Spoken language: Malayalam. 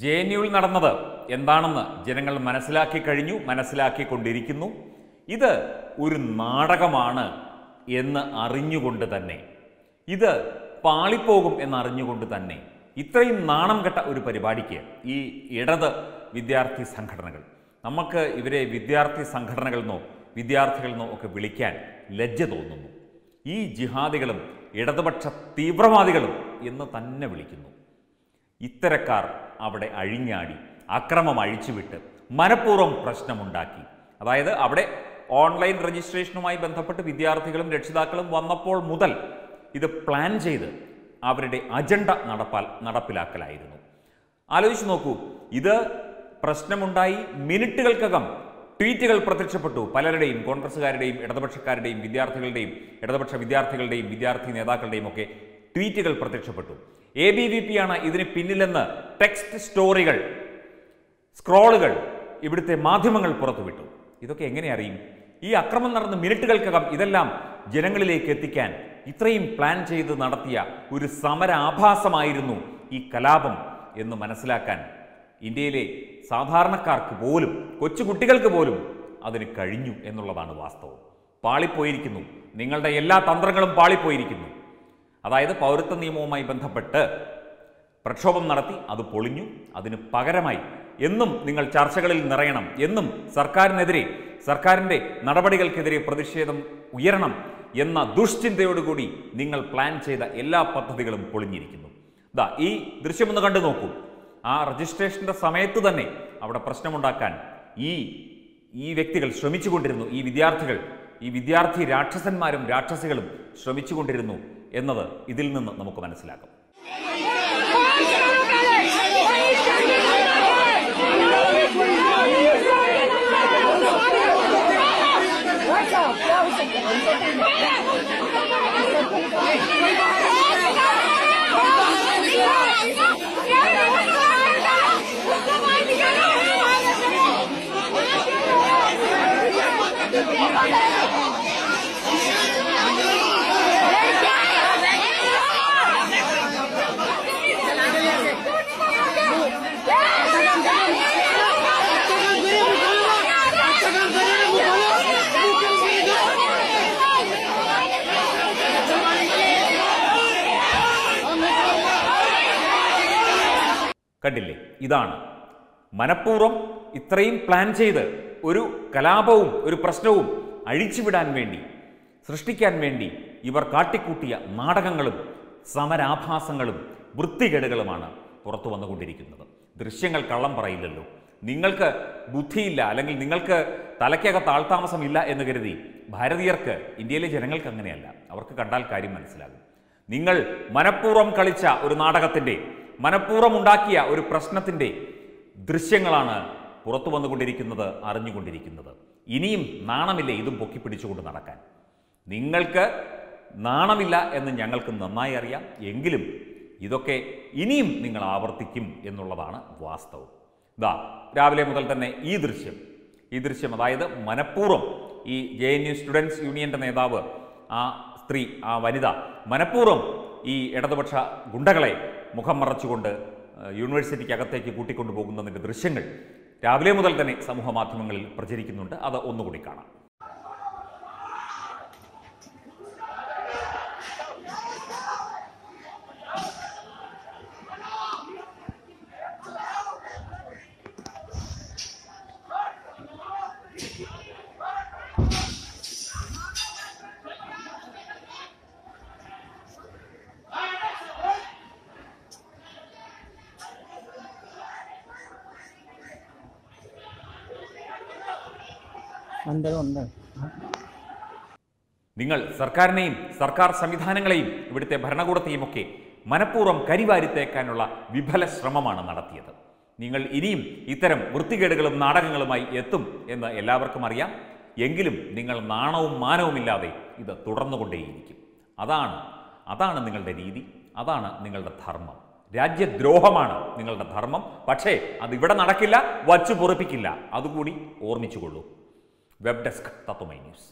ജെ എൻ യുവിൽ നടന്നത് എന്താണെന്ന് ജനങ്ങൾ മനസ്സിലാക്കി കഴിഞ്ഞു മനസ്സിലാക്കിക്കൊണ്ടിരിക്കുന്നു. ഇത് ഒരു നാടകമാണ് എന്ന് അറിഞ്ഞുകൊണ്ട് തന്നെ. ഇത് പാളിപ്പോകും എന്നറിഞ്ഞുകൊണ്ട് തന്നെ. ഇത്രയും നാണം കെട്ട ഒരു പരിപാടിക്ക് ഈ ഇടത് വിദ്യാർത്ഥി സംഘടനകൾ നമുക്ക് ഇവരെ വിദ്യാർത്ഥി സംഘടനകളെന്നോ വിദ്യാർത്ഥികളെന്നോ ഒക്കെ വിളിക്കാൻ ലജ്ജ തോന്നുന്നു. ഈ ജിഹാദികളും ഇടതുപക്ഷ തീവ്രവാദികളും എന്ന് തന്നെ വിളിക്കുന്നു. ഇത്തരക്കാർ അവിടെ അഴിഞ്ഞാടി അക്രമം അഴിച്ചുവിട്ട് മനഃപൂർവം പ്രശ്നമുണ്ടാക്കി. അതായത് അവിടെ ഓൺലൈൻ രജിസ്ട്രേഷനുമായി ബന്ധപ്പെട്ട് വിദ്യാർത്ഥികളും രക്ഷിതാക്കളും വന്നപ്പോൾ മുതൽ ഇത് പ്ലാൻ ചെയ്ത് അവരുടെ അജണ്ട നടപ്പാൽ നടപ്പിലാക്കലായിരുന്നു. ആലോചിച്ച് നോക്കൂ ഇത് പ്രശ്നമുണ്ടായി മിനിറ്റുകൾക്കകം ട്വീറ്റുകൾ പ്രത്യക്ഷപ്പെട്ടു. പലരുടെയും കോൺഗ്രസ്സുകാരുടെയും ഇടതുപക്ഷക്കാരുടെയും വിദ്യാർത്ഥികളുടെയും ഇടതുപക്ഷ വിദ്യാർത്ഥികളുടെയും വിദ്യാർത്ഥി നേതാക്കളുടെയും ഒക്കെ ട്വീറ്റുകൾ പ്രത്യക്ഷപ്പെട്ടു. എ ബി വി പി ആണ് ഇതിന് പിന്നിലെന്ന് ടെക്സ്റ്റ് സ്റ്റോറികൾ സ്ക്രോളുകൾ ഇവിടുത്തെ മാധ്യമങ്ങൾ പുറത്തുവിട്ടു. ഇതൊക്കെ എങ്ങനെ അറിയും? ഈ അക്രമം നടന്ന മിനിറ്റുകൾക്കകം ഇതെല്ലാം ജനങ്ങളിലേക്ക് എത്തിക്കാൻ ഇത്രയും പ്ലാൻ ചെയ്ത് നടത്തിയ ഒരു സമര ആഭാസമായിരുന്നു ഈ കലാപം എന്ന് മനസ്സിലാക്കാൻ ഇന്ത്യയിലെ സാധാരണക്കാർക്ക് പോലും കൊച്ചുകുട്ടികൾക്ക് പോലും അതിന് കഴിഞ്ഞു എന്നുള്ളതാണ് വാസ്തവം. പാളിപ്പോയിരിക്കുന്നു. നിങ്ങളുടെ എല്ലാ തന്ത്രങ്ങളും പാളിപ്പോയിരിക്കുന്നു. അതായത് പൗരത്വ നിയമവുമായി ബന്ധപ്പെട്ട് പ്രക്ഷോഭം നടത്തി അത് പൊളിഞ്ഞു അതിന് പകരമായി. എന്നും നിങ്ങൾ ചർച്ചകളിൽ നിറയണം. എന്നും സർക്കാരിനെതിരെ സർക്കാരിന്റെ നടപടികൾക്കെതിരെ പ്രതിഷേധം ഉയരണം എന്ന ദുഷ്ചിന്തയോടുകൂടി നിങ്ങൾ പ്ലാൻ ചെയ്ത എല്ലാ പദ്ധതികളും പൊളിഞ്ഞിരിക്കുന്നു. ദാ ഈ ദൃശ്യമൊന്ന് കണ്ടു നോക്കൂ. ആ രജിസ്ട്രേഷന്റെ സമയത്ത് തന്നെ അവിടെ പ്രശ്നമുണ്ടാക്കാൻ ഈ ഈ വ്യക്തികൾ ശ്രമിച്ചുകൊണ്ടിരുന്നു. ഈ വിദ്യാർത്ഥികൾ ഈ വിദ്യാർത്ഥി രാക്ഷസന്മാരും രാക്ഷസികളും ശ്രമിച്ചുകൊണ്ടിരുന്നു എന്നത് ഇതിൽ നിന്ന് നമുക്ക് മനസ്സിലാക്കാം. കണ്ടില്ലേ? ഇതാണ്. മനഃപൂർവം ഇത്രയും പ്ലാൻ ചെയ്ത് ഒരു കലാപവും ഒരു പ്രശ്നവും അഴിച്ചുവിടാൻ വേണ്ടി സൃഷ്ടിക്കാൻ വേണ്ടി ഇവർ കാട്ടിക്കൂട്ടിയ നാടകങ്ങളും സമരാഭാസങ്ങളും വൃത്തികേടുകളുമാണ് പുറത്തു വന്നുകൊണ്ടിരിക്കുന്നത്. ദൃശ്യങ്ങൾ കള്ളം പറയില്ലല്ലോ. നിങ്ങൾക്ക് ബുദ്ധിയില്ല അല്ലെങ്കിൽ നിങ്ങൾക്ക് തലയ്ക്കകത്ത് ആൾതാമസമില്ല എന്ന് കരുതി ഭാരതീയർക്ക് ഇന്ത്യയിലെ ജനങ്ങൾക്ക് അങ്ങനെയല്ല. അവർക്ക് കണ്ടാൽ കാര്യം മനസ്സിലാകും. നിങ്ങൾ മനഃപൂർവം കളിച്ച ഒരു നാടകത്തിന്റെ മനഃപൂർവം ഉണ്ടാക്കിയ ഒരു പ്രശ്നത്തിന്റെ ദൃശ്യങ്ങളാണ് പുറത്തു വന്നുകൊണ്ടിരിക്കുന്നത് അറിഞ്ഞുകൊണ്ടിരിക്കുന്നത്. ഇനിയും നാണമില്ല ഇതും പൊക്കി പിടിച്ചുകൊണ്ട് നടക്കാൻ. നിങ്ങൾക്ക് നാണമില്ല എന്ന് ഞങ്ങൾക്ക് നന്നായി അറിയാം. എങ്കിലും ഇതൊക്കെ ഇനിയും നിങ്ങൾ ആവർത്തിക്കും എന്നുള്ളതാണ് വാസ്തവം. ദാ രാവിലെ മുതൽ തന്നെ ഈ ദൃശ്യം. ഈ ദൃശ്യം അതായത് മനഃപൂർവം ഈ ജെ എൻ യു സ്റ്റുഡൻസ് യൂണിയന്റെ നേതാവ് ആ സ്ത്രീ ആ വനിത മനഃപൂർവം ഈ ഇടതുപക്ഷ ഗുണ്ടകളെ മുഖം മറച്ചുകൊണ്ട് ഏഹ്, യൂണിവേഴ്സിറ്റിക്ക് അകത്തേക്ക് കൂട്ടിക്കൊണ്ടു പോകുന്നതിന്റെ ദൃശ്യങ്ങൾ രാവിലെ മുതൽ തന്നെ സമൂഹ മാധ്യമങ്ങളിൽ പ്രചരിക്കുന്നുണ്ട്. അത് ഒന്നുകൂടി കാണാം. നിങ്ങൾ സർക്കാരിനെയും സർക്കാർ സംവിധാനങ്ങളെയും ഇവിടുത്തെ ഭരണകൂടത്തെയും ഒക്കെ മനഃപൂർവം കരിവാരിത്തേക്കാനുള്ള വിഫല ശ്രമമാണ് നടത്തിയത്. നിങ്ങൾ ഇനിയും ഇത്തരം വൃത്തികേടുകളും നാടകങ്ങളുമായി എത്തും എന്ന് എല്ലാവർക്കും അറിയാം. എങ്കിലും നിങ്ങൾ നാണവും മാനവുമില്ലാതെ ഇത് തുടർന്നുകൊണ്ടേയിരിക്കും. അതാണ് അതാണ് നിങ്ങളുടെ രീതി അതാണ് നിങ്ങളുടെ ധർമ്മം. രാജ്യദ്രോഹമാണ് നിങ്ങളുടെ ധർമ്മം. പക്ഷേ അതിവിടെ നടക്കില്ല വച്ചു പൊറിപ്പിക്കില്ല അതുകൂടി ഓർമ്മിച്ചുകൊള്ളൂ. Web desk Tatwamayi news.